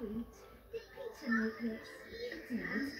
did peter make this seasons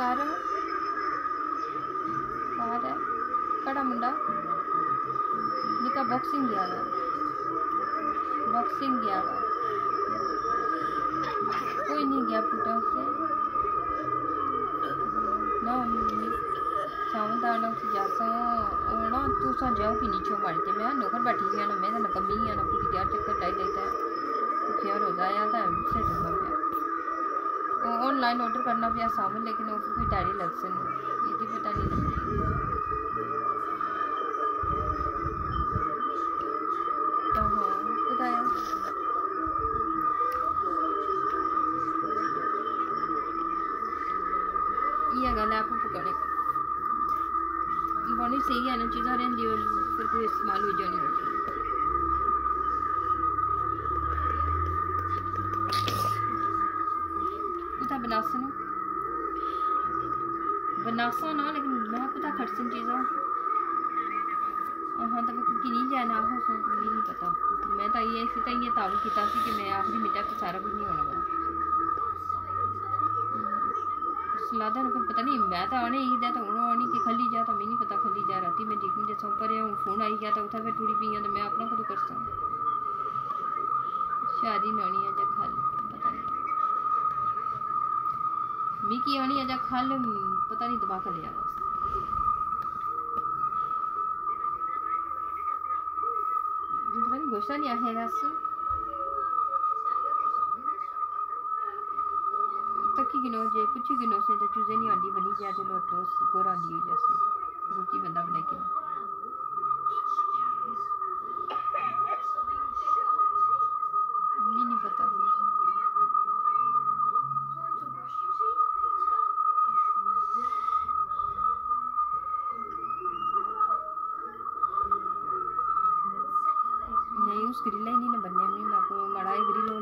कार कार है। कड़ा मुंडा। निका बॉक्सिंग गया था बॉक्सिंग गया था कोई नहीं गया फूटा उसे ना, सावन था ना उसे जासो और ना, तू सा जाओ कि नीचे मारते मैं नौकर बैठी है ना, मैं तो ना कमी है ना, पूरी यार चक्कर टाइट देता है। तो फिर हो जाया था से ढूंढा तो ऑनलाइन ऑर्डर करना भी आसान है, लेकिन ऊपर कोई डायरी लग सन पता नहीं लगती तो हाँ बताया। गल आप पकड़े। बनी सही है ना, चीज़ हर फिर कोई इस्तेमाल हो जानी। बनासा ना, लेकिन मैं कुता खटसन चीज़ां हाँ तो कि नहीं जाना हो सो नहीं पता। मैं तो ये इसी तरह ये तावल किया कि मैं आखिरी मिनट तक सारा कुछ नहीं होना बड़ा सलादा फिर पता नहीं, मैं तो आने ही था तो हूँ आनी कि खली जा तो मैं नहीं पता खली जा राती मैं देखूँ जैसा ऊपर हूँ फ़ोन आई गया तो उठा फिर टूरी पी तो मैं अपना कदों कर सकता शादी में आनी अजा खल, पता नहीं। मिकी आनी अजा खल पता नहीं दबा कर पता नहीं, गुस्सा नहीं है रस तकी गिनो जे पुछी गिनो से तो चूजे नहीं आंडी बनी जाए तो लोटो को आंडी जैसे रोटी बंदा बनाई के उस ग्रिल ही नहीं बनने में